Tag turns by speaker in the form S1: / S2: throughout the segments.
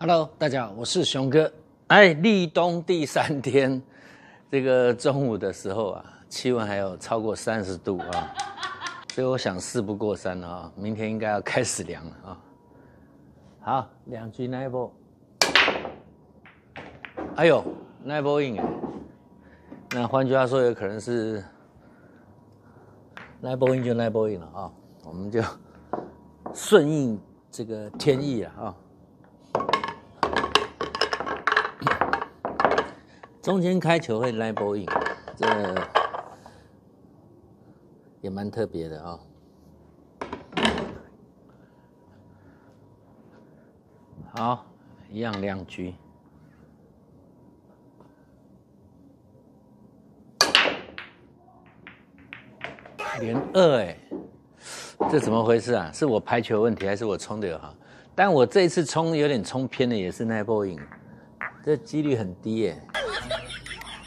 S1: Hello，大家好，我是熊哥。哎，立冬第三天，这个中午的时候啊，气温还有超过三十度啊，所以我想事不过三了啊，明天应该要开始凉了啊。好，两局那一波，哎呦，那一波硬哎，那换句话说，有可能是那一波硬就那一波硬了啊，我们就顺应这个天意了啊。中间开球会 level in，这也蛮特别的啊。好，一样两局，连二哎，这怎么回事啊？是我排球问题，还是我冲的好？但我这一次冲有点冲偏了，也是 level in，这几率很低耶。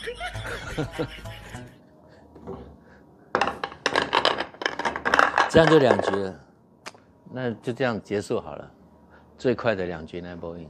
S1: 这样就两局了，那就这样结束好了，最快的两局 n 波 b